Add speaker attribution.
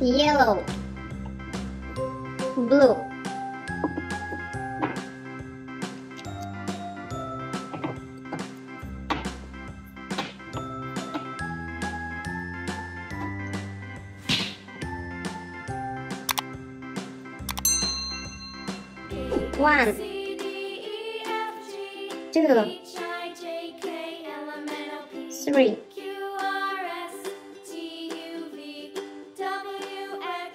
Speaker 1: yellow blue. One two three